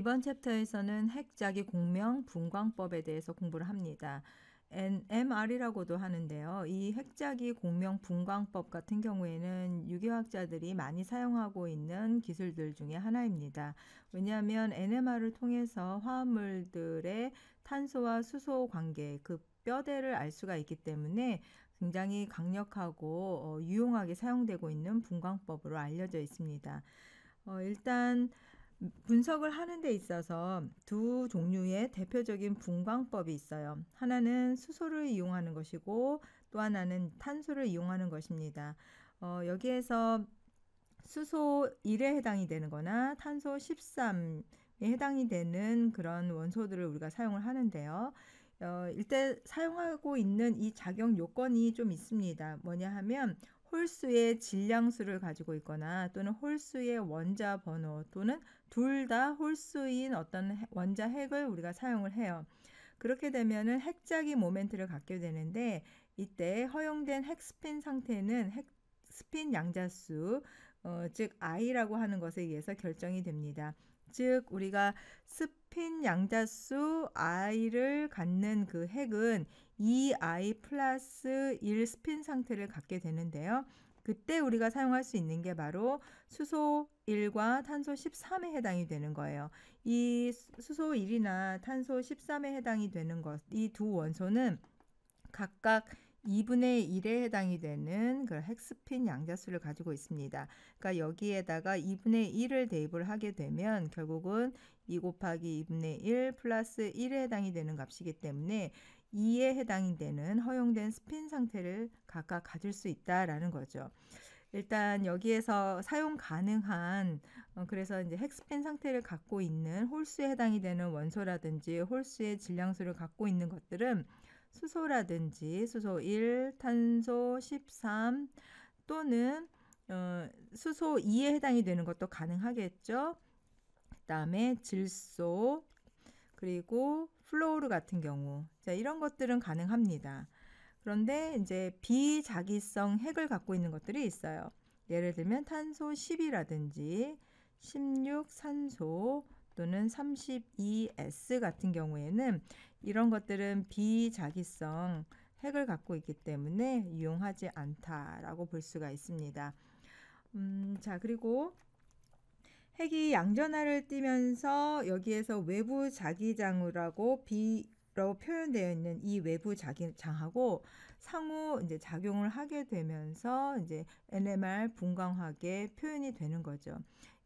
이번 챕터에서는 핵자기 공명 분광법에 대해서 공부를 합니다. NMR이라고도 하는데요. 이 핵자기 공명 분광법 같은 경우에는 유기화학자들이 많이 사용하고 있는 기술들 중에 하나입니다. 왜냐하면 NMR을 통해서 화합물들의 탄소와 수소 관계, 그 뼈대를 알 수가 있기 때문에 굉장히 강력하고 어, 유용하게 사용되고 있는 분광법으로 알려져 있습니다. 어, 일단 분석을 하는 데 있어서 두 종류의 대표적인 분광법이 있어요. 하나는 수소를 이용하는 것이고 또 하나는 탄소를 이용하는 것입니다. 어, 여기에서 수소 1에 해당이 되는 거나 탄소 13에 해당이 되는 그런 원소들을 우리가 사용을 하는데요. 어, 일단 사용하고 있는 이 작용 요건이 좀 있습니다. 뭐냐 하면 홀수의 질량수를 가지고 있거나 또는 홀수의 원자 번호 또는 둘 다 홀수인 어떤 원자 핵을 우리가 사용을 해요. 그렇게 되면은 핵자기 모멘트를 갖게 되는데 이때 허용된 핵스핀 상태는 핵스핀 양자수 어, 즉 i라고 하는 것에 의해서 결정이 됩니다. 즉 우리가 스핀 양자수 i를 갖는 그 핵은 2i 플러스 1 스핀 상태를 갖게 되는데요. 그때 우리가 사용할 수 있는 게 바로 수소 1과 탄소 13에 해당이 되는 거예요. 이 수소 1이나 탄소 13에 해당이 되는 것, 이 두 원소는 각각 2분의 1에 해당이 되는 그 핵스핀 양자수를 가지고 있습니다. 그러니까 여기에다가 2분의 1을 대입을 하게 되면 결국은 2 곱하기 2분의 1 플러스 1에 해당이 되는 값이기 때문에 2에 해당이 되는 허용된 스핀 상태를 각각 가질 수 있다라는 거죠. 일단 여기에서 사용 가능한 어, 그래서 이제 핵스핀 상태를 갖고 있는 홀수에 해당이 되는 원소라든지 홀수의 질량수를 갖고 있는 것들은 수소라든지 수소 1, 탄소 13 또는 어, 수소 2에 해당이 되는 것도 가능하겠죠. 그다음에 질소 그리고 플로르 같은 경우 자 이런 것들은 가능합니다. 그런데 이제 비자기성 핵을 갖고 있는 것들이 있어요. 예를 들면 탄소 10이라든지 16산소 또는 32S 같은 경우에는 이런 것들은 비자기성 핵을 갖고 있기 때문에 유용하지 않다라고 볼 수가 있습니다. 음, 자, 그리고 핵이 양전하를 띠면서 여기에서 외부 자기장이라고 비로 표현되어 있는 이 외부 자기장하고 상호 이제 작용을 하게 되면서 이제 NMR 분광학의 표현이 되는 거죠.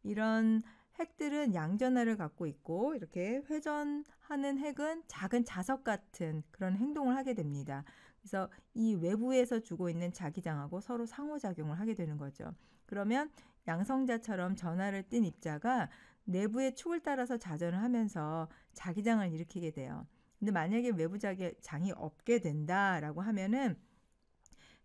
이런 핵들은 양전하를 갖고 있고 이렇게 회전하는 핵은 작은 자석 같은 그런 행동을 하게 됩니다. 그래서 이 외부에서 주고 있는 자기장하고 서로 상호작용을 하게 되는 거죠. 그러면 양성자처럼 전하를 띤 입자가 내부의 축을 따라서 자전을 하면서 자기장을 일으키게 돼요. 근데 만약에 외부 자기장이 없게 된다라고 하면은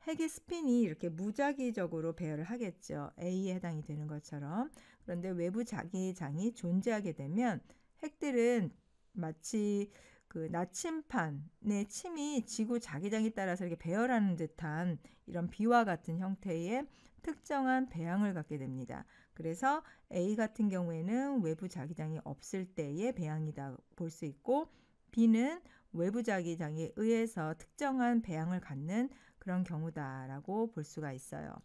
핵의 스핀이 이렇게 무작위적으로 배열을 하겠죠. A에 해당이 되는 것처럼. 그런데 외부 자기장이 존재하게 되면 핵들은 마치 그 나침판의 침이 지구 자기장에 따라서 이렇게 배열하는 듯한 이런 비와 같은 형태의 특정한 배양을 갖게 됩니다. 그래서 A 같은 경우에는 외부 자기장이 없을 때의 배양이다 볼 수 있고 B는 외부 자기장에 의해서 특정한 배양을 갖는 그런 경우다라고 볼 수가 있어요.